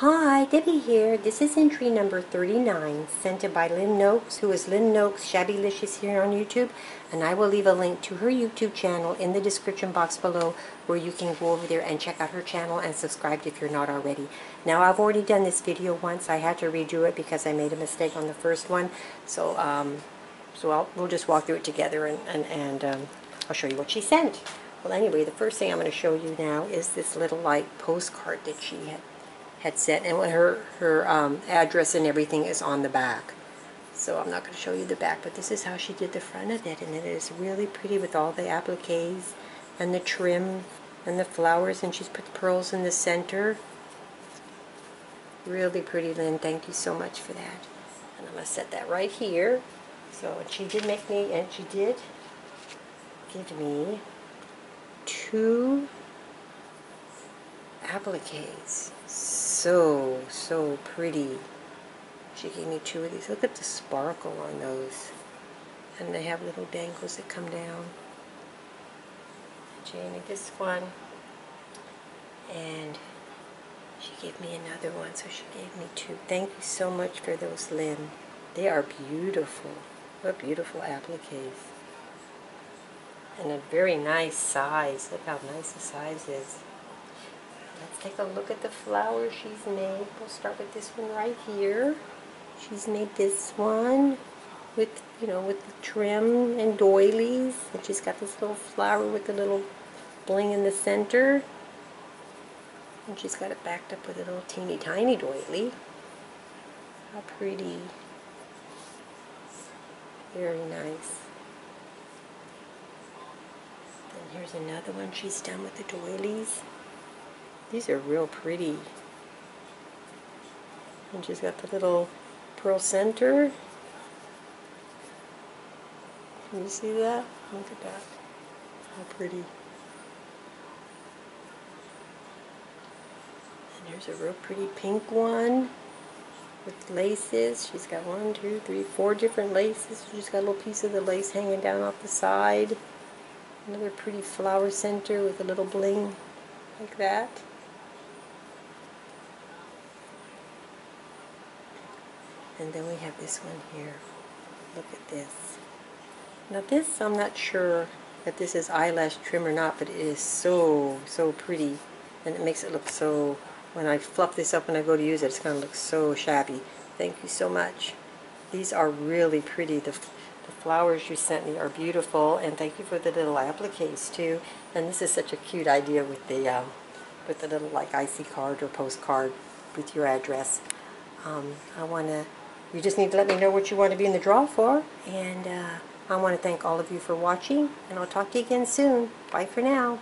Hi, Debbie here. This is entry number 39, sent by Lynn Noakes, who is Lynn Noakes Shabbylicious here on YouTube. And I will leave a link to her YouTube channel in the description box below where you can go over there and check out her channel and subscribe if you're not already. Now, I've already done this video once. I had to redo it because I made a mistake on the first one. So, um, so I'll, we'll just walk through it together and, and, and um, I'll show you what she sent. Well, anyway, the first thing I'm going to show you now is this little, like, postcard that she had had sent, and her her um, address and everything is on the back. So I'm not going to show you the back, but this is how she did the front of it, and it is really pretty with all the appliques and the trim and the flowers, and she's put pearls in the center. Really pretty, Lynn. Thank you so much for that. And I'm going to set that right here. So she did make me, and she did give me two appliques so, so pretty. She gave me two of these. Look at the sparkle on those. And they have little dangles that come down. Me this one. And she gave me another one, so she gave me two. Thank you so much for those, Lynn. They are beautiful. What beautiful appliques. And a very nice size. Look how nice the size is. Let's take a look at the flowers she's made. We'll start with this one right here. She's made this one with, you know, with the trim and doilies. And she's got this little flower with the little bling in the center. And she's got it backed up with a little teeny tiny doily. How pretty. Very nice. Then here's another one she's done with the doilies. These are real pretty. And she's got the little pearl center. Can you see that? Look at that. How pretty. And here's a real pretty pink one with laces. She's got one, two, three, four different laces. She's got a little piece of the lace hanging down off the side. Another pretty flower center with a little bling like that. And then we have this one here. Look at this. Now this, I'm not sure that this is eyelash trim or not, but it is so, so pretty. And it makes it look so, when I fluff this up and I go to use it, it's going to look so shabby. Thank you so much. These are really pretty. The, the flowers you sent me are beautiful, and thank you for the little appliques too. And this is such a cute idea with the, um, with the little like IC card or postcard with your address. Um, I want to you just need to let me know what you want to be in the draw for. And uh, I want to thank all of you for watching. And I'll talk to you again soon. Bye for now.